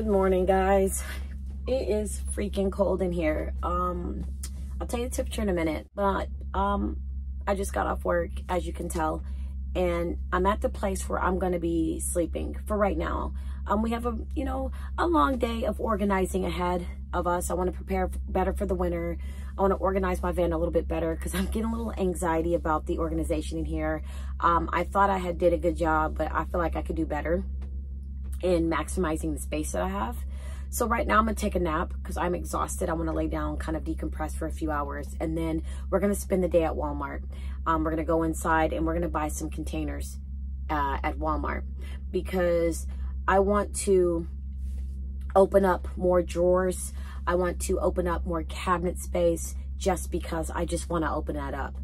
Good morning, guys. It is freaking cold in here. Um, I'll tell you the temperature in a minute, but um, I just got off work, as you can tell, and I'm at the place where I'm going to be sleeping for right now. Um, we have a, you know, a long day of organizing ahead of us. I want to prepare better for the winter. I want to organize my van a little bit better because I'm getting a little anxiety about the organization in here. Um, I thought I had did a good job, but I feel like I could do better in maximizing the space that I have. So right now I'm gonna take a nap because I'm exhausted. I wanna lay down, kind of decompress for a few hours. And then we're gonna spend the day at Walmart. Um, we're gonna go inside and we're gonna buy some containers uh, at Walmart because I want to open up more drawers. I want to open up more cabinet space just because I just wanna open that up.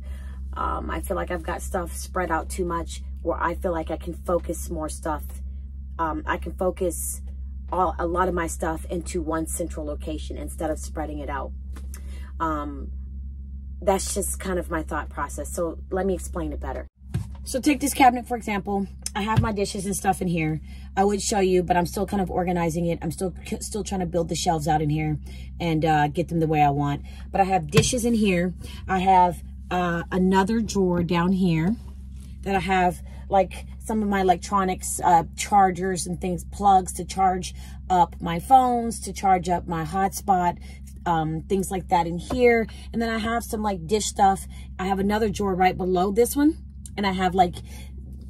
Um, I feel like I've got stuff spread out too much where I feel like I can focus more stuff um, I can focus all, a lot of my stuff into one central location instead of spreading it out. Um, that's just kind of my thought process. So let me explain it better. So take this cabinet, for example. I have my dishes and stuff in here. I would show you, but I'm still kind of organizing it. I'm still still trying to build the shelves out in here and uh, get them the way I want. But I have dishes in here. I have uh, another drawer down here that I have like some of my electronics, uh, chargers and things, plugs to charge up my phones, to charge up my hotspot, um, things like that in here. And then I have some like dish stuff. I have another drawer right below this one. And I have like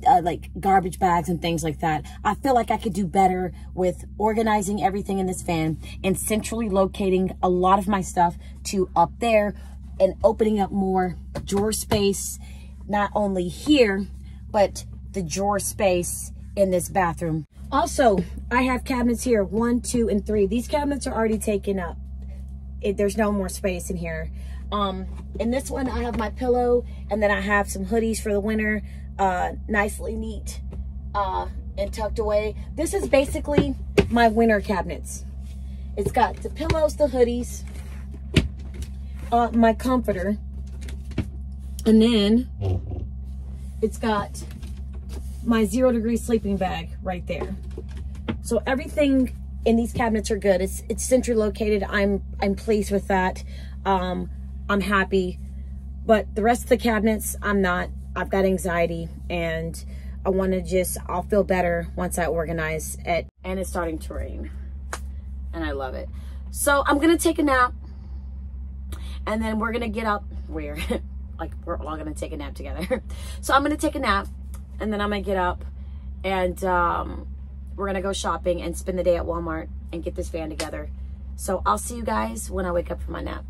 uh, like garbage bags and things like that. I feel like I could do better with organizing everything in this van and centrally locating a lot of my stuff to up there and opening up more drawer space, not only here, but the drawer space in this bathroom. Also, I have cabinets here, one, two, and three. These cabinets are already taken up. It, there's no more space in here. Um, in this one, I have my pillow, and then I have some hoodies for the winter, uh, nicely neat uh, and tucked away. This is basically my winter cabinets. It's got the pillows, the hoodies, uh, my comforter, and then it's got my zero degree sleeping bag right there. So everything in these cabinets are good. It's it's centrally located. I'm I'm pleased with that. Um, I'm happy. But the rest of the cabinets, I'm not. I've got anxiety and I want to just, I'll feel better once I organize it. And it's starting to rain. And I love it. So I'm going to take a nap. And then we're going to get up. Where? like we're all to take a nap together. so I'm to take a nap and then I'm gonna get up and um, we're gonna go shopping and spend the day at Walmart and get this van together. So I'll see you guys when I wake up from my nap.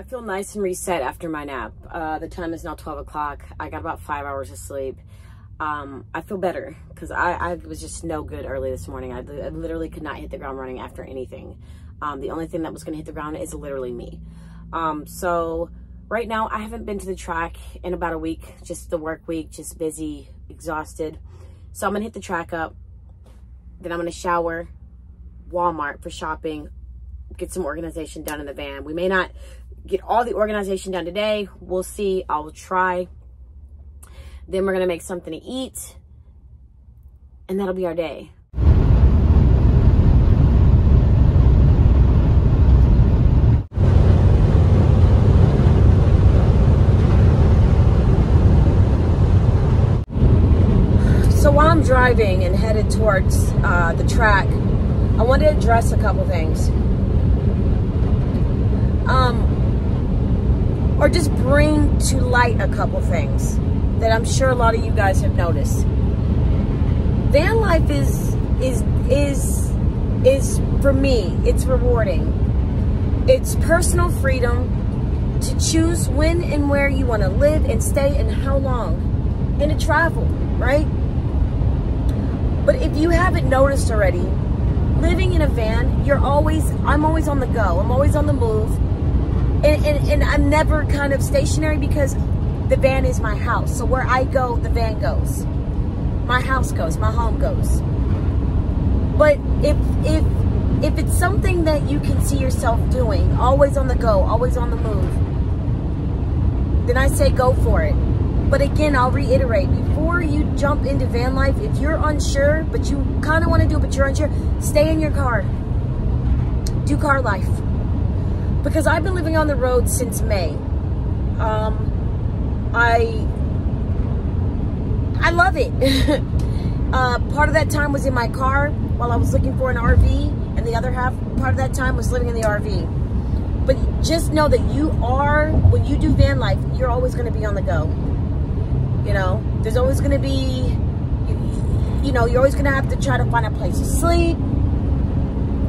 I feel nice and reset after my nap. Uh, the time is now 12 o'clock. I got about five hours of sleep. Um, I feel better because I, I, was just no good early this morning. I, I, literally could not hit the ground running after anything. Um, the only thing that was going to hit the ground is literally me. Um, so right now I haven't been to the track in about a week, just the work week, just busy, exhausted. So I'm going to hit the track up. Then I'm going to shower, Walmart for shopping, get some organization done in the van. We may not get all the organization done today. We'll see. I'll try. Then we're going to make something to eat. And that'll be our day. So while I'm driving and headed towards uh, the track, I want to address a couple things. Um, or just bring to light a couple things that I'm sure a lot of you guys have noticed. van life is is is is for me it's rewarding. It's personal freedom to choose when and where you want to live and stay and how long. And to travel right? But if you haven't noticed already living in a van you're always i'm always on the go. I'm always on the move and, and, and i'm never kind of stationary because the van is my house so where i go the van goes my house goes, my home goes. But if if if it's something that you can see yourself doing, always on the go, always on the move, then I say go for it. But again, I'll reiterate, before you jump into van life, if you're unsure, but you kind of want to do it, but you're unsure, stay in your car. Do car life. Because I've been living on the road since May. Um, I I love it. uh, part of that time was in my car while I was looking for an RV, and the other half, part of that time was living in the RV. But just know that you are, when you do van life, you're always going to be on the go. You know, there's always going to be, you, you know, you're always going to have to try to find a place to sleep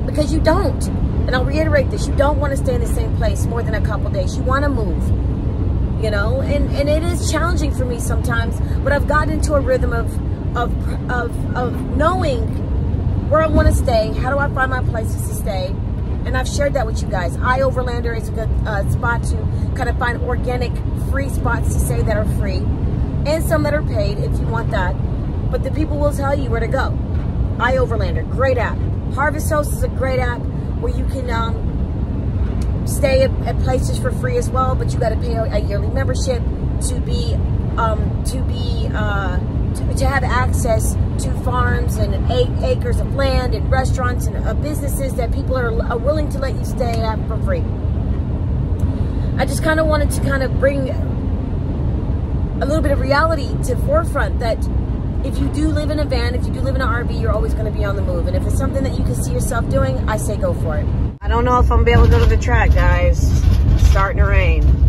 because you don't. And I'll reiterate this, you don't want to stay in the same place more than a couple days. You want to move you know? And and it is challenging for me sometimes but i've gotten into a rhythm of of of, of knowing where i want to stay how do i find my places to stay? And i've shared that with you guys. iOverlander is a good uh, spot to kind of find organic free spots to stay that are free and some that are paid if you want that. But the people will tell you where to go. iOverlander great app. Harvest host is a great app where you can um, stay at, at, places for free as well, but you got to pay a, yearly membership to be um, to be uh, to, to, have access to farms and eight acres of land and restaurants and uh, businesses that people are, are willing to let you stay at for free. I just kind of wanted to kind of bring a little bit of reality to forefront that if you do live in a van, if you do live in an RV, you're always going to be on the move. And if it's something that you can see yourself doing, I say go for it. I don't know if I'm going to be able to go to the track, guys. It's starting to rain.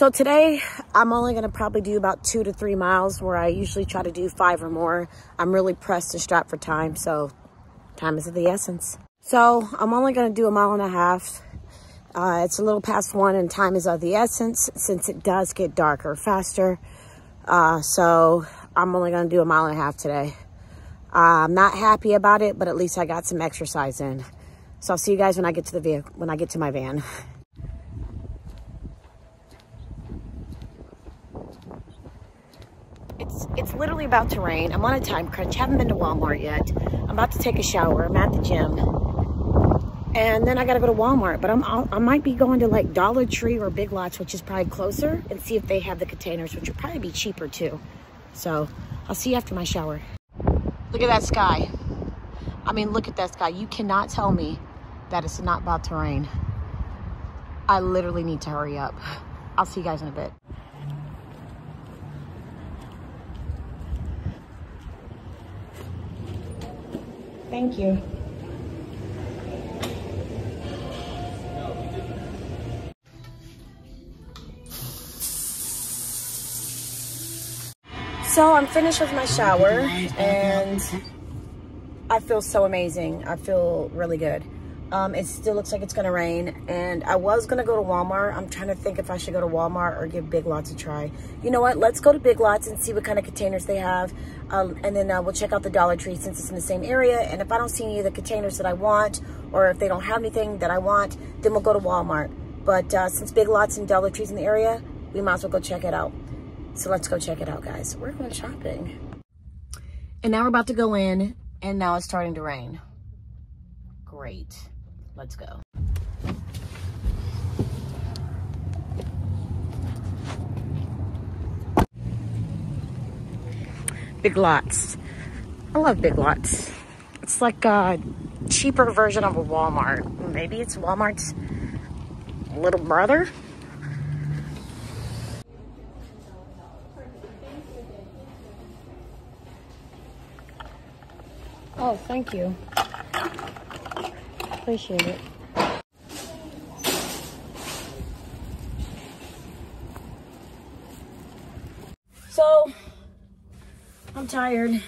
So today I'm only gonna probably do about two to three miles where I usually try to do five or more. I'm really pressed and strapped for time, so time is of the essence. So I'm only gonna do a mile and a half. Uh, it's a little past one and time is of the essence since it does get darker faster. Uh, so I'm only gonna do a mile and a half today. Uh, I'm not happy about it, but at least I got some exercise in. So I'll see you guys when I get to the vehicle, when I get to my van. It's it's literally about to rain. I'm on a time crunch. Haven't been to Walmart yet. I'm about to take a shower. I'm at the gym. And then I got to go to Walmart. But I'm, I'll, I might be going to like Dollar Tree or Big Lots, which is probably closer, and see if they have the containers, which would probably be cheaper too. So I'll see you after my shower. Look at that sky. I mean, look at that sky. You cannot tell me that it's not about to rain. I literally need to hurry up. I'll see you guys in a bit. Thank you. So I'm finished with my shower and I feel so amazing. I feel really good. Um, it still looks like it's gonna rain and I was gonna go to Walmart. I'm trying to think if I should go to Walmart or give Big Lots a try. You know what, let's go to Big Lots and see what kind of containers they have. Um, and then uh, we'll check out the Dollar Tree since it's in the same area. And if I don't see any of the containers that I want, or if they don't have anything that I want, then we'll go to Walmart. But uh, since Big Lots and Dollar Tree's in the area, we might as well go check it out. So let's go check it out, guys. We're going shopping. And now we're about to go in, and now it's starting to rain. Great. Let's go. Big Lots. I love Big Lots. It's like a cheaper version of a Walmart. Maybe it's Walmart's little brother. Oh, thank you. Appreciate it. So, I'm tired.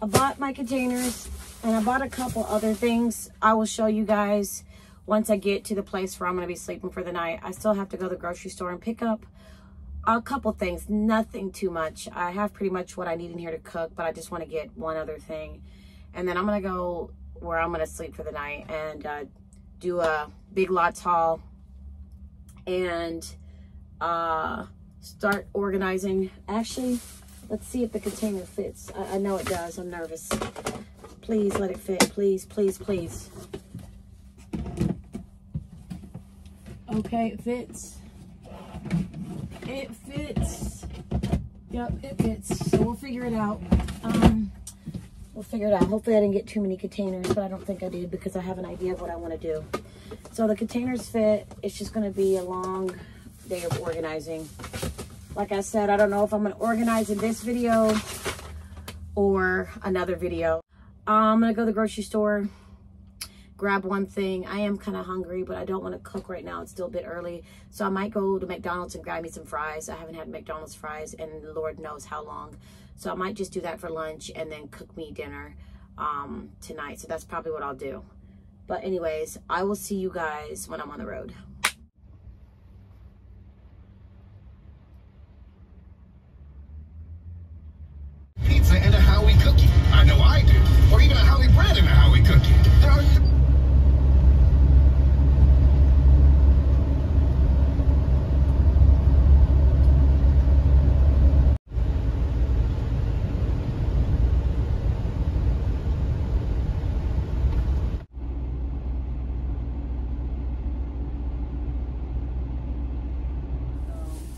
I bought my containers and I bought a couple other things. I will show you guys once I get to the place where I'm going to be sleeping for the night. I still have to go to the grocery store and pick up a couple things, nothing too much. I have pretty much what I need in here to cook, but I just want to get one other thing. And then I'm going to go where I'm going to sleep for the night and uh, do a big lots haul and uh, start organizing. Actually, let's see if the container fits. I, I know it does. I'm nervous. Please let it fit. Please, please, please. Okay, it fits. It fits. Yep, it fits. So we'll figure it out. Um, we'll figure it out. Hopefully I didn't get too many containers, but I don't think I did because I have an idea of what I want to do. So the containers fit. It's just going to be a long day of organizing. Like I said, I don't know if I'm going to organize in this video or another video. Um, I'm going to go to the grocery store grab one thing. I am kind of hungry, but I don't want to cook right now. It's still a bit early. So I might go to McDonald's and grab me some fries. I haven't had McDonald's fries in Lord knows how long. So I might just do that for lunch and then cook me dinner um, tonight. So that's probably what I'll do. But anyways, I will see you guys when I'm on the road. Pizza and a Howie cookie. I know I do. Or even a Howie bread and a Howie cookie. There are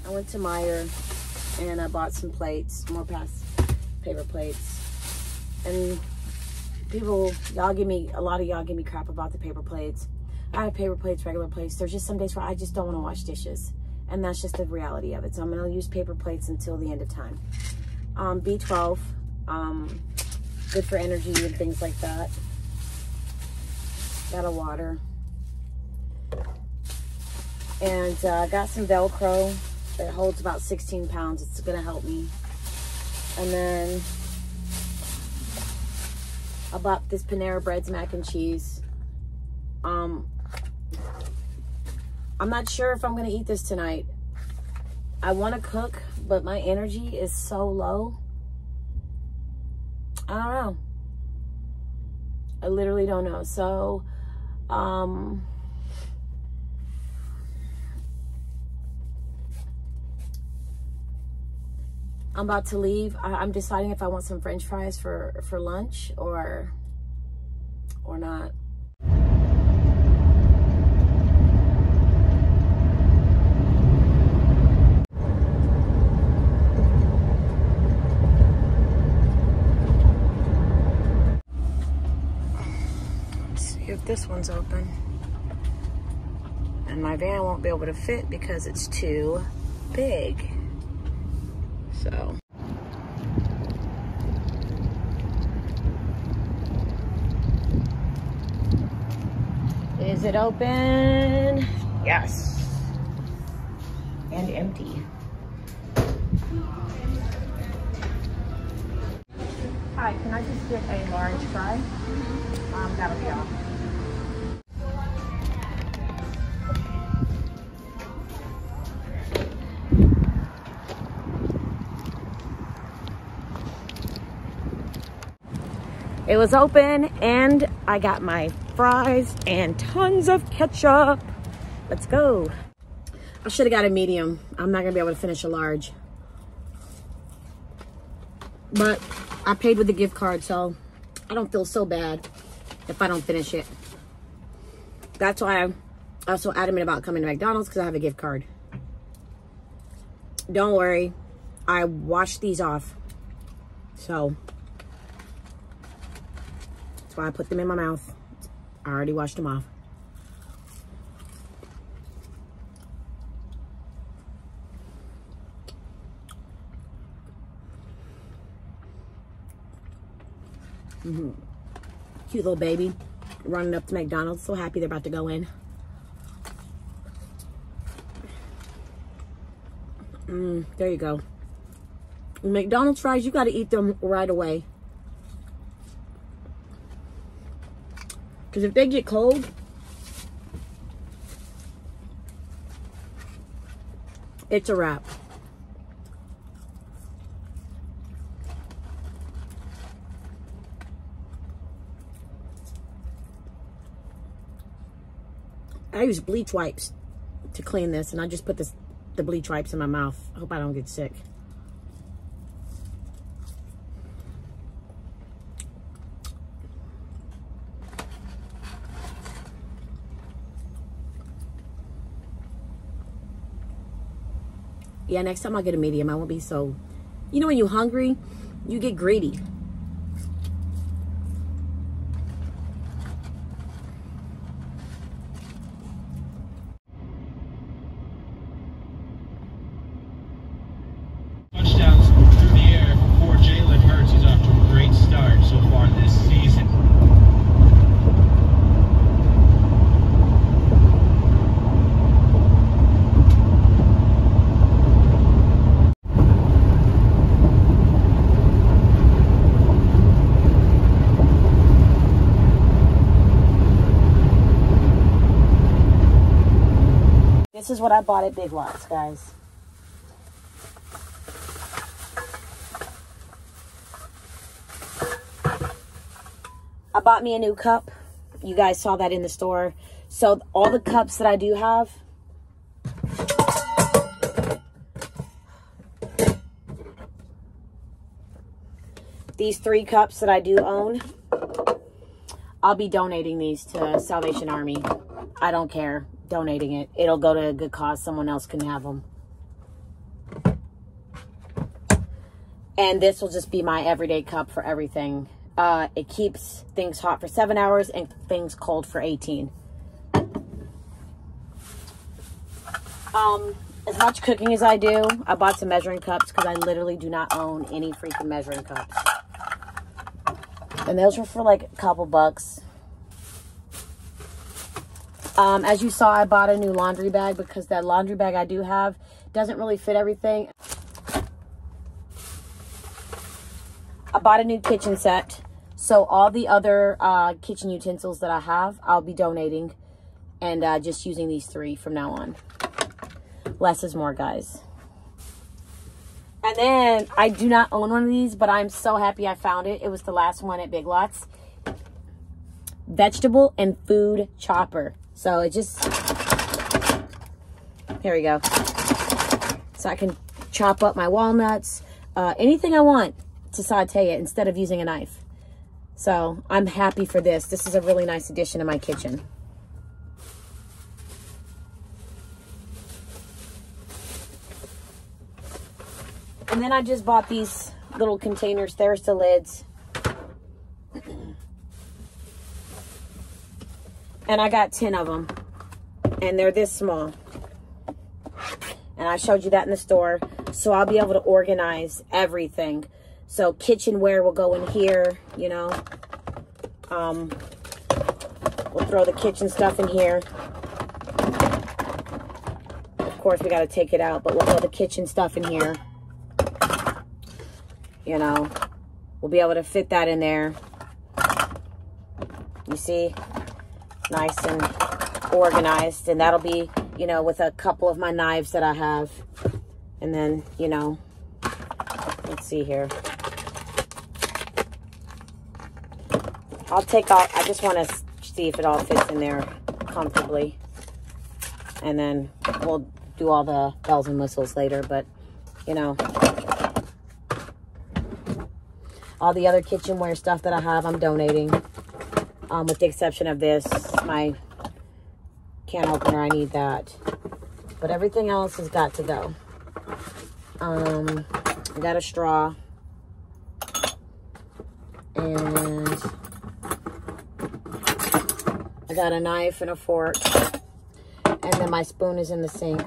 I went to Meijer and I bought some plates, more past paper plates. And people, y'all give me, a lot of y'all give me crap about the paper plates. I have paper plates, regular plates. There's just some days where I just don't want to wash dishes. And that's just the reality of it. So I'm going to use paper plates until the end of time. Um, B12, um, good for energy and things like that. Got a water. And uh, I got some Velcro that holds about 16 pounds. It's gonna help me. And then I bought this Panera Bread's mac and cheese. Um, I'm not sure if I'm gonna eat this tonight. I wanna cook, but my energy is so low. I don't know. I literally don't know. So, um, I'm about to leave. I, I'm deciding if I want some french fries for, for lunch or, or not. Let's see if this one's open. And my van won't be able to fit because it's too big. So. Is it open? Yes. And empty. Hi, can I just get a large fry? Um, that'll be all. It was open and I got my fries and tons of ketchup. Let's go. I should have got a medium. I'm not gonna be able to finish a large. But I paid with the gift card, so I don't feel so bad if I don't finish it. That's why I'm also adamant about coming to McDonald's because I have a gift card. Don't worry, I washed these off. So that's why I put them in my mouth. I already washed them off. Mm -hmm. Cute little baby running up to McDonald's. So happy they're about to go in. Mm, there you go. McDonald's fries, you got to eat them right away. Because if they get cold, it's a wrap. I use bleach wipes to clean this, and I just put this, the bleach wipes in my mouth. I hope I don't get sick. Yeah, next time I'll get a medium. I won't be so... You know when you're hungry, you get greedy. Is what I bought at Big Lots, guys. I bought me a new cup. You guys saw that in the store. So all the cups that I do have, these three cups that I do own, I'll be donating these to Salvation Army. I don't care donating it. It'll go to a good cause. Someone else can have them. And this will just be my everyday cup for everything. Uh, it keeps things hot for seven hours and things cold for 18. Um, as much cooking as I do, I bought some measuring cups because I literally do not own any freaking measuring cups. And those were for like a couple bucks. Um, as you saw, I bought a new laundry bag because that laundry bag I do have doesn't really fit everything. I bought a new kitchen set. So all the other uh, kitchen utensils that I have, I'll be donating and uh, just using these three from now on. Less is more, guys. And then I do not own one of these, but I'm so happy I found it. It was the last one at Big Lots. Vegetable and food chopper. So it just, here we go. So I can chop up my walnuts, uh, anything I want to saute it instead of using a knife. So I'm happy for this. This is a really nice addition to my kitchen. And then I just bought these little containers, Therasta lids. And I got 10 of them. And they're this small. And I showed you that in the store. So I'll be able to organize everything. So kitchenware will go in here, you know. Um, we'll throw the kitchen stuff in here. Of course, we got to take it out, but we'll throw the kitchen stuff in here. You know. we'll be able to fit that in there. You see? Nice and organized. And that'll be, you know, with a couple of my knives that I have. And then, you know, let's see here. I'll take off, I just want to see if it all fits in there comfortably. And then we'll do all the bells and whistles later, but you know, all the other kitchenware stuff that I have, I'm donating. Um, with the exception of this, my can opener, I need that. But everything else has got to go. Um, I got a straw. And I got a knife and a fork. And then my spoon is in the sink.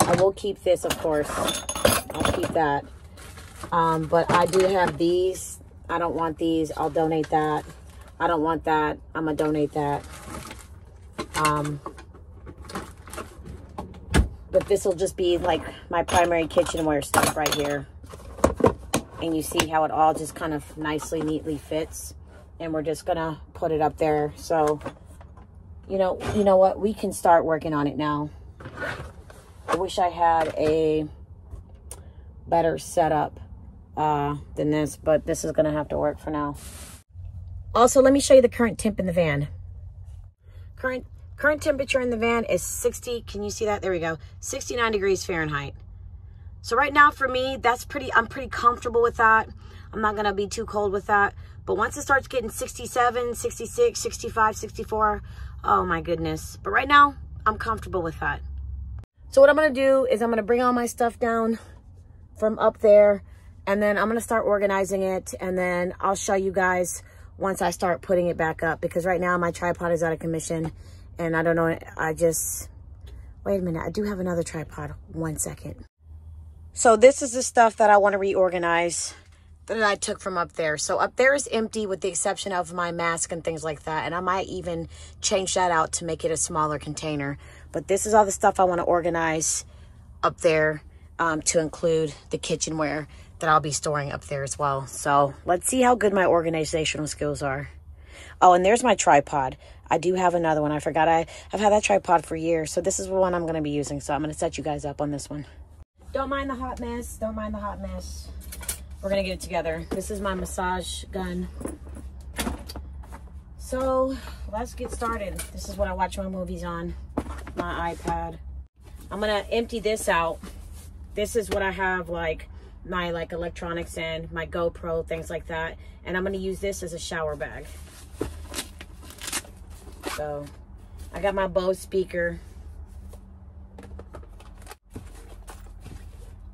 I will keep this, of course. I'll keep that. Um, but I do have these. I don't want these. I'll donate that. I don't want that. I'm going to donate that. Um, but this will just be like my primary kitchenware stuff right here. And you see how it all just kind of nicely, neatly fits. And we're just going to put it up there. So, you know, you know what? We can start working on it now. I wish I had a better setup uh, than this, but this is going to have to work for now. Also, let me show you the current temp in the van. Current current temperature in the van is 60. Can you see that? There we go. 69 degrees Fahrenheit. So right now for me, that's pretty, I'm pretty comfortable with that. I'm not going to be too cold with that. But once it starts getting 67, 66, 65, 64, oh my goodness. But right now, I'm comfortable with that. So what I'm going to do is I'm going to bring all my stuff down from up there and then I'm going to start organizing it and then I'll show you guys once I start putting it back up because right now my tripod is out of commission and I don't know, I just, wait a minute, I do have another tripod, one second. So this is the stuff that I want to reorganize that I took from up there. So up there is empty with the exception of my mask and things like that. And I might even change that out to make it a smaller container. But this is all the stuff I want to organize up there um, to include the kitchenware that I'll be storing up there as well. So let's see how good my organizational skills are. Oh, and there's my tripod. I do have another one. I forgot I, I've had that tripod for years. So this is the one I'm going to be using. So I'm going to set you guys up on this one. Don't mind the hot mess. Don't mind the hot mess. We're going to get it together. This is my massage gun. So let's get started. This is what I watch my movies on. My iPad. I'm going to empty this out. This is what I have like my like electronics in, my GoPro, things like that. And I'm going to use this as a shower bag. So I got my Bose speaker.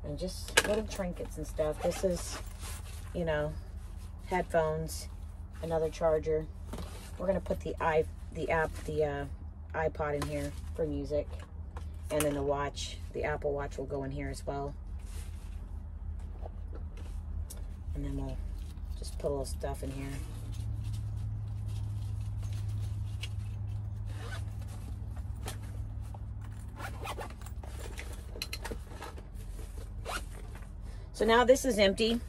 And just little trinkets and stuff. This is, you know, headphones, another charger. We're going to put the i the app, the uh, iPod in here for music. And then the watch, the Apple Watch will go in here as well. And then we'll just put a little stuff in here. So now this is empty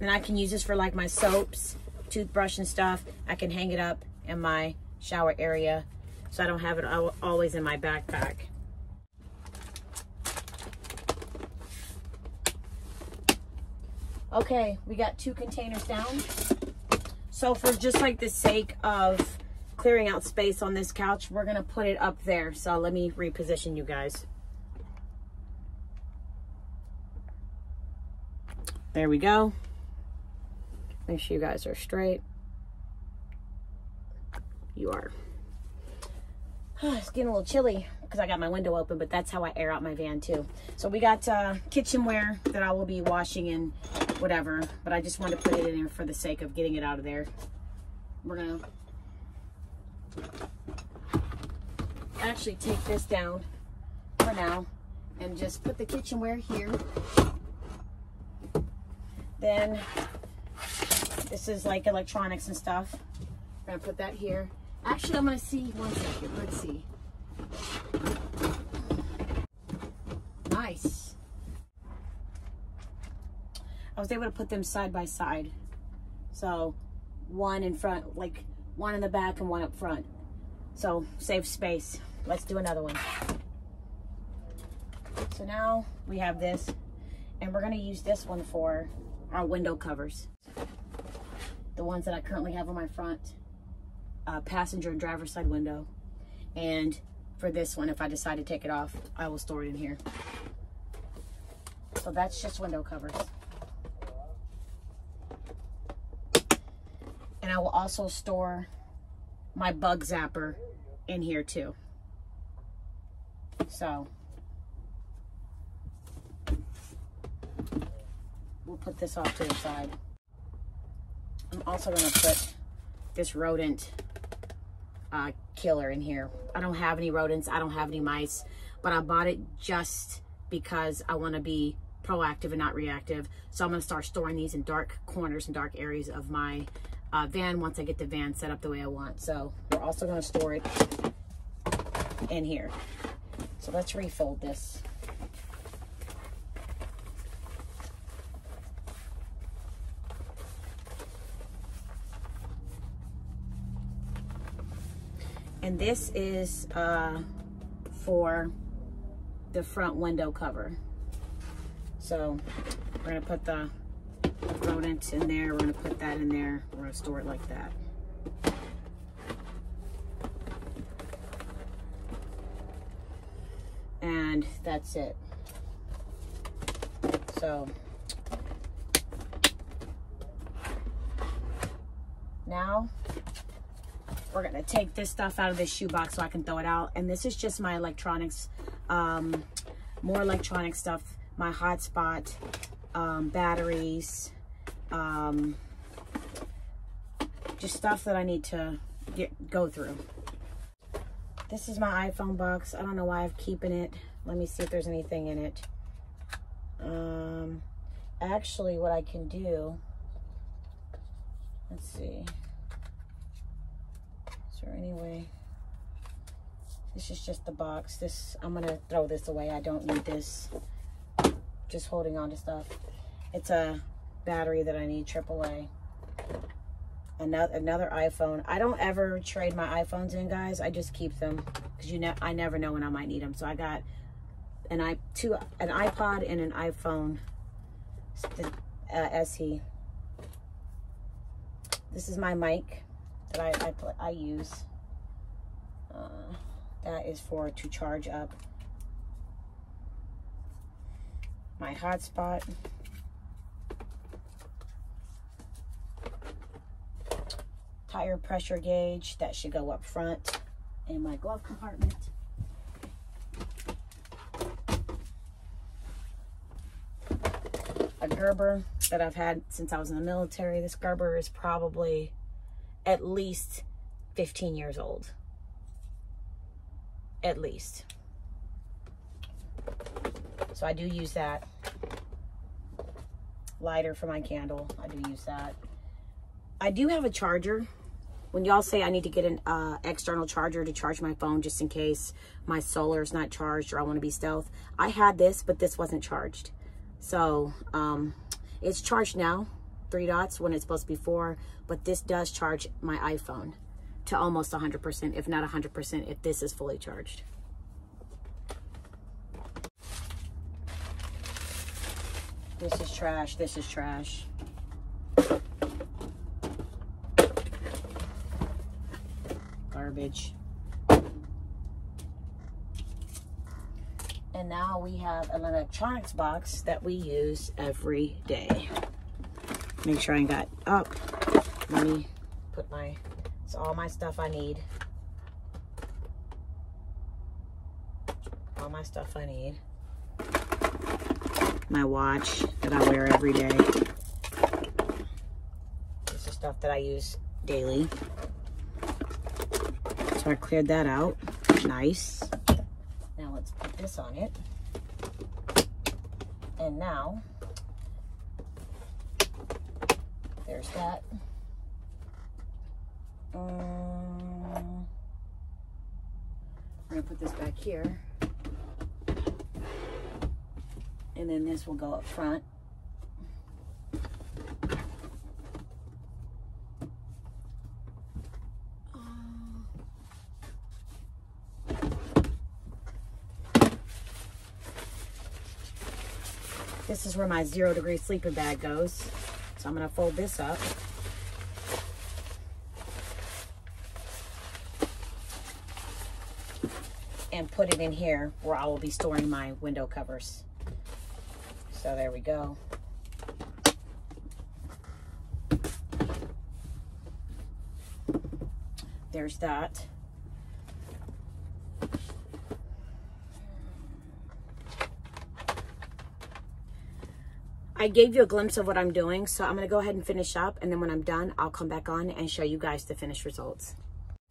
and I can use this for like my soaps, toothbrush and stuff. I can hang it up in my shower area so I don't have it always in my backpack. Okay, we got two containers down. So for just like the sake of clearing out space on this couch, we're gonna put it up there. So let me reposition you guys. There we go. Make sure you guys are straight. You are. it's getting a little chilly because I got my window open, but that's how I air out my van too. So we got uh, kitchenware that I will be washing and whatever, but I just wanted to put it in there for the sake of getting it out of there. We're gonna actually take this down for now and just put the kitchenware here then this is like electronics and stuff. I'm gonna put that here. Actually, I'm gonna see, one second, let's see. Nice. I was able to put them side by side. So one in front, like one in the back and one up front. So save space. Let's do another one. So now we have this and we're gonna use this one for our window covers. The ones that I currently have on my front uh, passenger and driver's side window. And for this one, if I decide to take it off, I will store it in here. So that's just window covers. And I will also store my bug zapper in here too. So put this off to the side. I'm also gonna put this rodent uh, killer in here. I don't have any rodents, I don't have any mice, but I bought it just because I wanna be proactive and not reactive. So I'm gonna start storing these in dark corners and dark areas of my uh, van once I get the van set up the way I want. So we're also gonna store it in here. So let's refold this. And this is uh, for the front window cover. So we're gonna put the rodent in there. We're gonna put that in there. We're gonna store it like that. And that's it. So now we're gonna take this stuff out of this shoebox so I can throw it out. And this is just my electronics, um, more electronic stuff, my hotspot, um, batteries, um, just stuff that I need to get go through. This is my iPhone box. I don't know why I'm keeping it. Let me see if there's anything in it. Um, actually, what I can do, let's see anyway. This is just the box. This i'm gonna throw this away. I don't need this. Just holding on to stuff. It's a battery that i need aaa another another iphone. I don't ever trade my iphones in guys. I just keep them. Because you know i never know when i might need them so i got an i two an ipod and an iphone. Uh, se this is my mic that I, I, I use. Uh, that is for to charge up my hotspot. Tire pressure gauge, that should go up front in my glove compartment. A Gerber that I've had since I was in the military. This Gerber is probably at least 15 years old. At least. So I do use that. Lighter for my candle. I do use that. I do have a charger. When y'all say I need to get an uh, external charger to charge my phone just in case my solar is not charged or I want to be stealth. I had this, but this wasn't charged. So um, it's charged now three dots when it's supposed to be four, but this does charge my iPhone to almost 100%, if not 100%, if this is fully charged. This is trash, this is trash. Garbage. And now we have an electronics box that we use every day make sure I got up. Let me put my, it's all my stuff I need. All my stuff I need. My watch that I wear every day. This is stuff that I use daily. So I cleared that out. Nice. Now let's put this on it. And now there's that. Uh, um, we're going to put this back here. And then this will go up front. This is where my zero degree sleeping bag goes. So I'm gonna fold this up. And put it in here where I will be storing my window covers. So there we go. There's that. I gave you a glimpse of what I'm doing, so I'm to go ahead and finish up, and then when I'm done, I'll come back on and show you guys the finished results.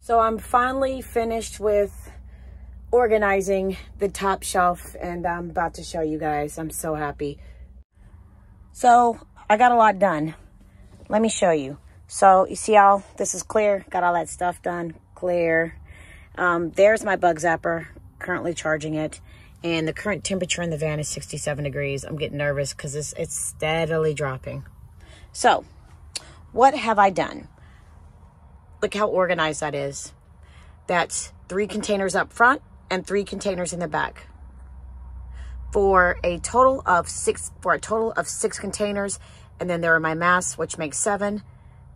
So I'm finally finished with organizing the top shelf, and I'm about to show you guys. I'm so happy. So I got a lot done. Let me show you. So you see all, this is clear? Got all that stuff done. Clear. Um, there's my bug zapper. Currently charging it and the current temperature in the van is 67 degrees. I'm getting nervous because it's, it's steadily dropping. So, what have I done? Look how organized that is. That's three containers up front and three containers in the back. For a total of six, for a total of six containers. And then there are my masks, which makes seven.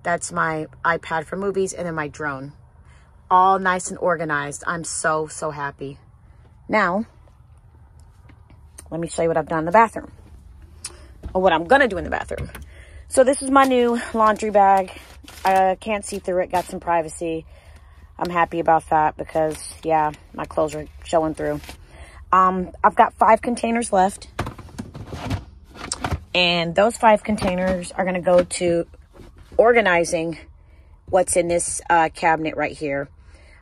That's my iPad for movies and then my drone. All nice and organized. I'm so, so happy. Now, let me show you what I've done in the bathroom. Or what I'm going to do in the bathroom. So this is my new laundry bag. I can't see through it. Got some privacy. I'm happy about that because, yeah, my clothes are showing through. Um, I've got five containers left. And those five containers are going to go to organizing what's in this uh, cabinet right here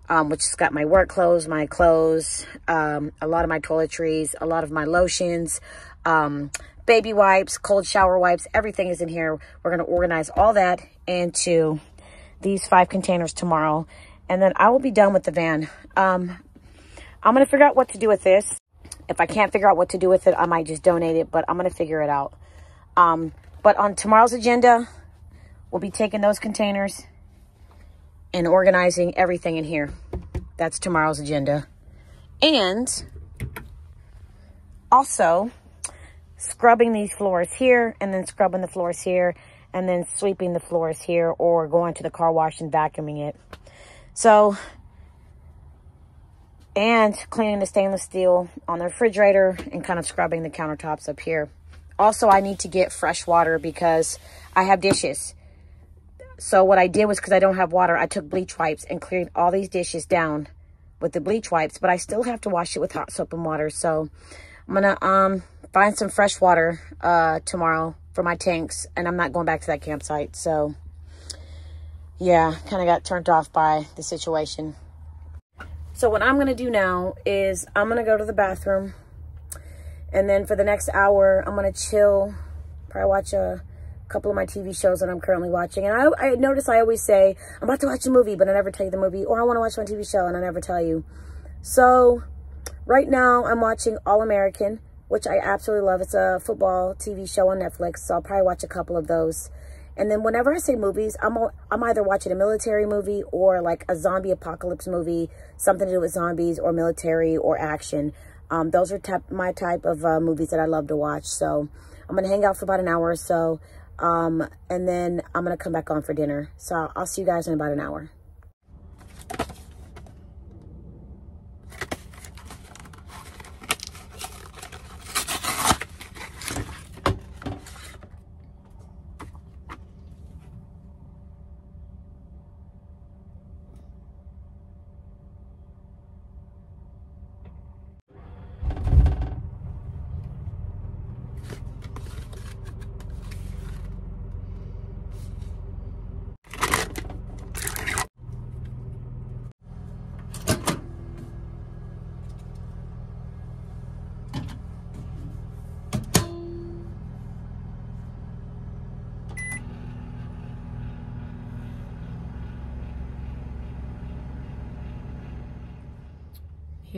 um, which has got my work clothes, my clothes, um, a lot of my toiletries, a lot of my lotions, um, baby wipes, cold shower wipes, everything is in here. We're going to organize all that into these five containers tomorrow. And then I will be done with the van. Um, I'm going to figure out what to do with this. If I can't figure out what to do with it, I might just donate it, but I'm going to figure it out. Um, but on tomorrow's agenda, we'll be taking those containers and organizing everything in here. That's tomorrow's agenda. And also scrubbing these floors here and then scrubbing the floors here and then sweeping the floors here or going to the car wash and vacuuming it. So, and cleaning the stainless steel on the refrigerator and kind of scrubbing the countertops up here. Also, I need to get fresh water because I have dishes. So what I did was, because I don't have water, I took bleach wipes and cleared all these dishes down with the bleach wipes. But I still have to wash it with hot soap and water. So I'm to um, find some fresh water uh, tomorrow for my tanks. And I'm not going back to that campsite. So yeah, kind of got turned off by the situation. So what I'm to do now is I'm to go to the bathroom. And then for the next hour, I'm to chill. Probably watch a couple of my TV shows that I'm currently watching. And I, I notice I always say, I'm about to watch a movie, but I never tell you the movie. Or I want to watch my TV show, and I never tell you. So, right now, I'm watching All American, which I absolutely love. It's a football TV show on Netflix, so I'll probably watch a couple of those. And then whenever I say movies, I'm, I'm either watching a military movie or like a zombie apocalypse movie, something to do with zombies or military or action. Um, those are my type of uh, movies that I love to watch. So I'm going to hang out for about an hour or so. Um, and then I'm going to come back on for dinner. So I'll see you guys in about an hour.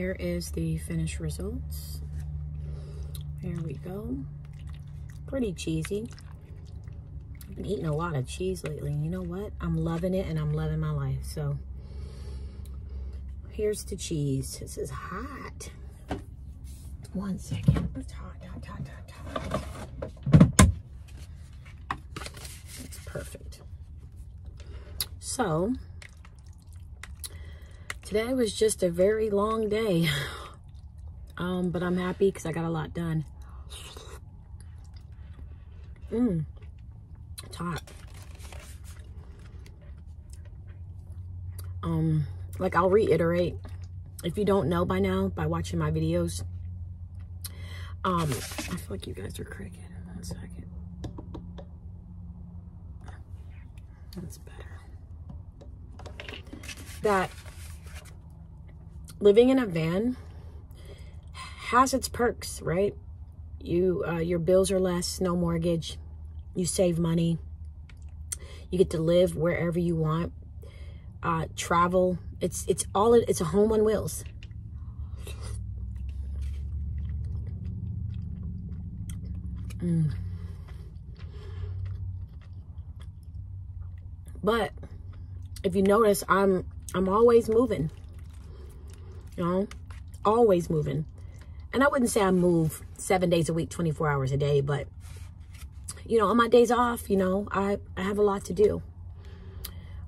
Here is the finished results. There we go. Pretty cheesy. I've been eating a lot of cheese lately. You know what? I'm loving it and I'm loving my life. So here's the cheese. This is hot. One second. It's hot, hot, hot, hot, hot. It's perfect. So, today was just a very long day. Um, but I'm happy because I got a lot done. Mmm. Hot. Um, like I'll reiterate, if you don't know by now, by watching my videos, um, I feel like you guys are cricket. One second. That's better. That living in a van has its perks, right? You uh, your bills are less, no mortgage. You save money. You get to live wherever you want. Uh, travel. It's it's all it's a home on wheels. Mm. But if you notice, I'm I'm always moving. You know, always moving. And I wouldn't say I move seven days a week, 24 hours a day, but you know, on my days off, you know, I, I have a lot to do.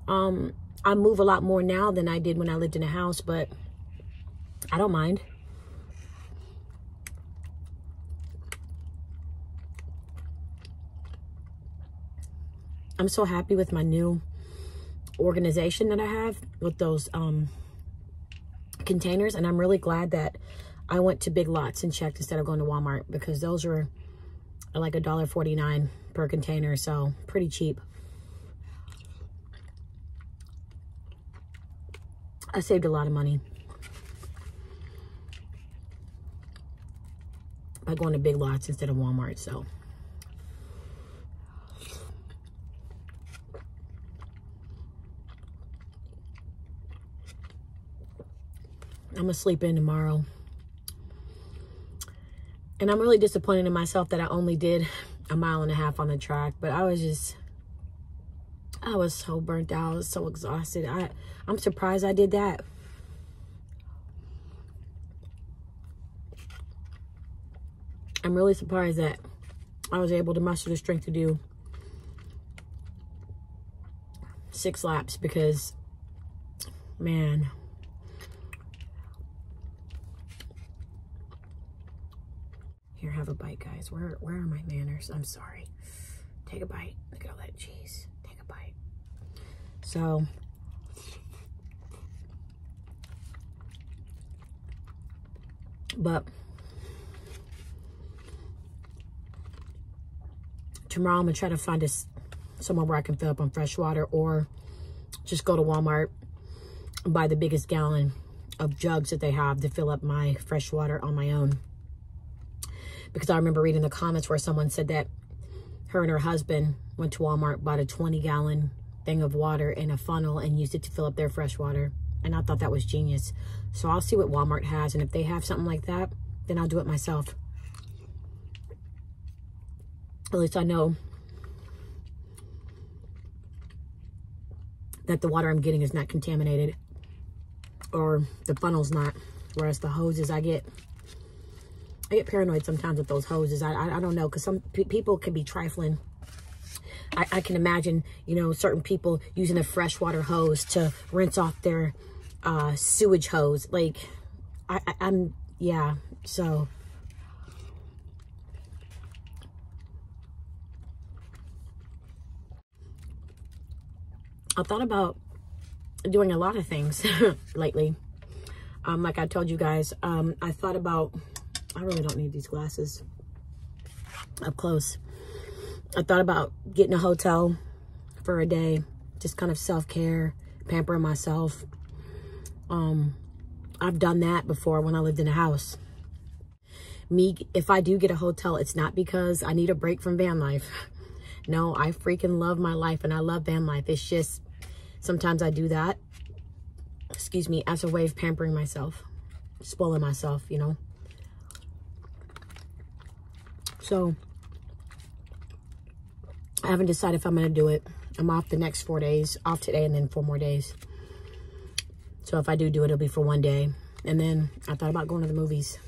Um, I move a lot more now than I did when I lived in a house, but I don't mind. I'm so happy with my new organization that I have with those um, containers. And I'm really glad that I went to Big Lots and checked instead of going to Walmart because those were like a dollar forty nine per container. So pretty cheap. I saved a lot of money by going to Big Lots instead of Walmart. So. I'm gonna sleep in tomorrow. And I'm really disappointed in myself that I only did a mile and a half on the track, but I was just I was so burnt out, I was so exhausted. I I'm surprised I did that. I'm really surprised that I was able to muster the strength to do six laps because man, Here, have a bite, guys. Where where are my manners? I'm sorry. Take a bite. Look at all that cheese. Take a bite. So, but tomorrow I'm gonna try to find a somewhere where I can fill up on fresh water or just go to Walmart and buy the biggest gallon of jugs that they have to fill up my fresh water on my own because I remember reading the comments where someone said that her and her husband went to Walmart, bought a 20 gallon thing of water in a funnel and used it to fill up their fresh water. And I thought that was genius. So I'll see what Walmart has. And if they have something like that, then I'll do it myself. At least I know that the water I'm getting is not contaminated or the funnel's not. Whereas the hoses I get I get paranoid sometimes with those hoses. I, I, I don't know, because some people can be trifling. I, I, can imagine, you know, certain people using a freshwater hose to rinse off their uh, sewage hose. Like, I, I, I'm, yeah, so... I thought about doing a lot of things lately. Um, like I told you guys, um, I thought about I really don't need these glasses up close. I thought about getting a hotel for a day, just kind of self-care, pampering myself. Um, I've done that before when I lived in a house. Me, if I do get a hotel, it's not because I need a break from van life. No, I freaking love my life and I love van life. It's just, sometimes I do that, excuse me, as a way of pampering myself, spoiling myself, you know. So I haven't decided if I'm going to do it. I'm off the next four days, off today and then four more days. So if I do do it, it'll be for one day. And then I thought about going to the movies.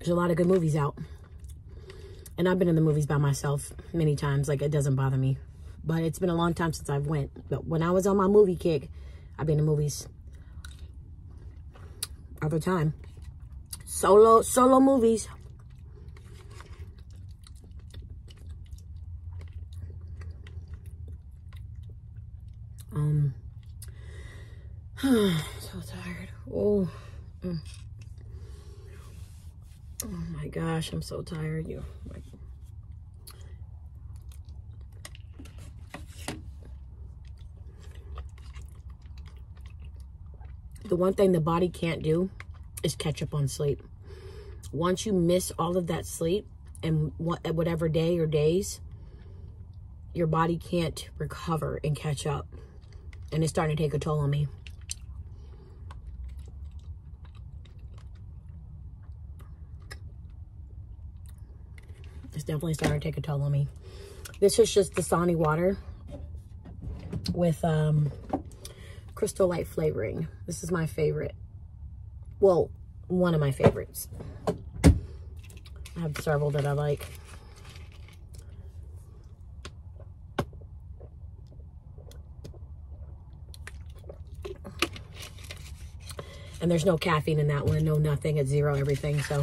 There's a lot of good movies out. And I've been in the movies by myself many times. Like, it doesn't bother me. But it's been a long time since I've went. But when I was on my movie kick, I've been to movies other time. Solo, solo movies. Um, so tired. Oh, mm. oh my gosh, I'm so tired. You, like, the one thing the body can't do is catch up on sleep. Once you miss all of that sleep and what whatever day or days, your body can't recover and catch up and it's starting to take a toll on me. It's definitely starting to take a toll on me. This is just Dasani water with um, Crystal Light flavoring. This is my favorite. Well, one of my favorites. I have several that I like. And there's no caffeine in that one, no nothing. It's zero everything. So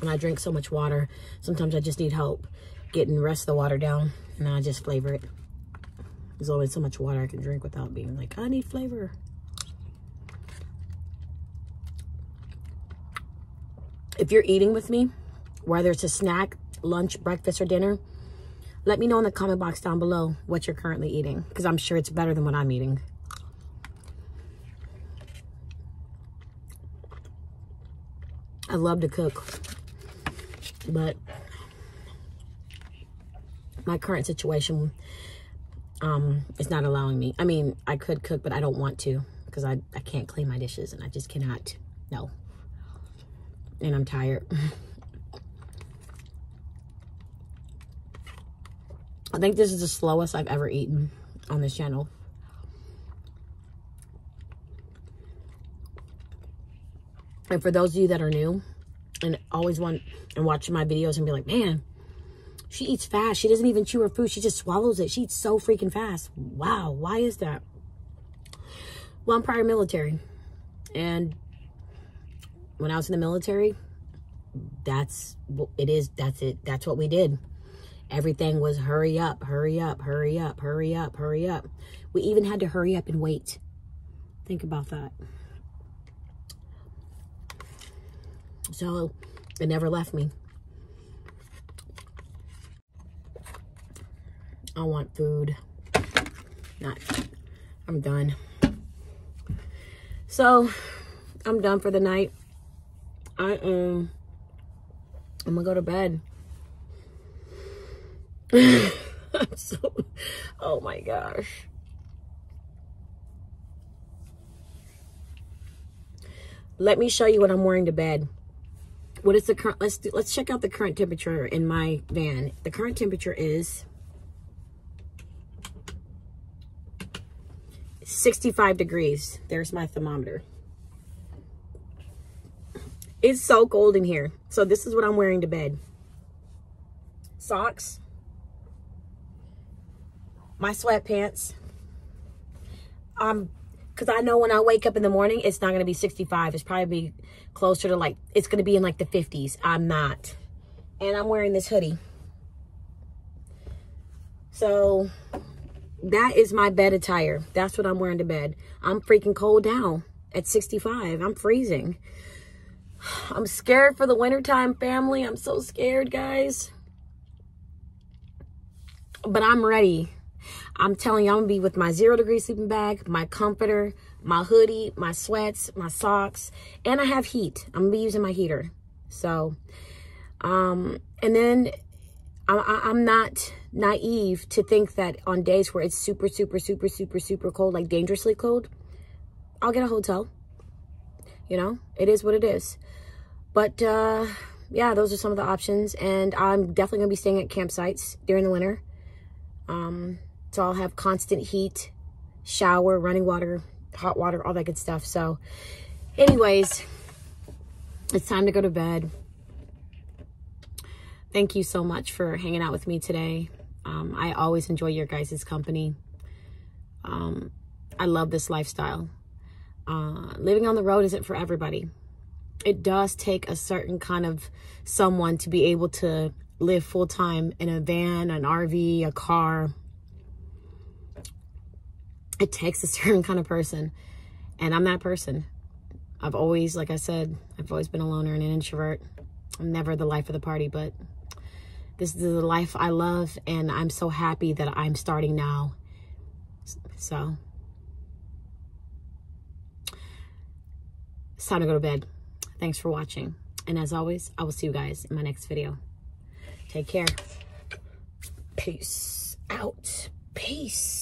when I drink so much water, sometimes I just need help getting the rest of the water down. And I just flavor it. There's only so much water I can drink without being like, I need flavor. If you're eating with me, whether it's a snack, lunch, breakfast, or dinner, let me know in the comment box down below what you're currently eating because I'm sure it's better than what I'm eating. I love to cook, but my current situation um, is not allowing me. I mean, I could cook, but I don't want to because I, I can't clean my dishes and I just cannot. No. And I'm tired. I think this is the slowest I've ever eaten on this channel. And for those of you that are new and always want and watching my videos and be like, man, she eats fast. She doesn't even chew her food. She just swallows it. She eats so freaking fast. Wow. Why is that? Well, I'm prior military. And when I was in the military, that's it is. That's it. That's what we did. Everything was hurry up, hurry up, hurry up, hurry up, hurry up. We even had to hurry up and wait. Think about that. So it never left me. I want food. Not, I'm done. So I'm done for the night. I um, I'm gonna go to bed. I'm so, oh my gosh. Let me show you what I'm wearing to bed what is the current let's do, let's check out the current temperature in my van the current temperature is 65 degrees there's my thermometer it's so cold in here so this is what i'm wearing to bed socks my sweatpants um because I know when I wake up in the morning, it's not going to be 65. It's probably be closer to like, it's going to be in like the 50s. I'm not. And I'm wearing this hoodie. So that is my bed attire. That's what I'm wearing to bed. I'm freaking cold now at 65. I'm freezing. I'm scared for the wintertime, family. I'm so scared, guys. But I'm ready. I'm telling you, I'm gonna be with my zero degree sleeping bag, my comforter, my hoodie, my sweats, my socks, and I have heat. I'm gonna be using my heater. So, um, and then I'm not naive to think that on days where it's super, super, super, super, super cold, like dangerously cold, I'll get a hotel. You know, it is what it is. But, uh, yeah, those are some of the options. And I'm definitely going to be staying at campsites during the winter. Um, so I'll have constant heat, shower, running water, hot water, all that good stuff. So anyways, it's time to go to bed. Thank you so much for hanging out with me today. Um, I always enjoy your guys' company. Um, I love this lifestyle. Uh, living on the road isn't for everybody. It does take a certain kind of someone to be able to live full time in a van, an RV, a car. It takes a certain kind of person. And I'm that person. I've always, like I said, I've always been a loner and an introvert. I'm never the life of the party, but this is the life I love. And I'm so happy that I'm starting now. So it's time to go to bed. Thanks for watching. And as always, I will see you guys in my next video. Take care. Peace out. Peace.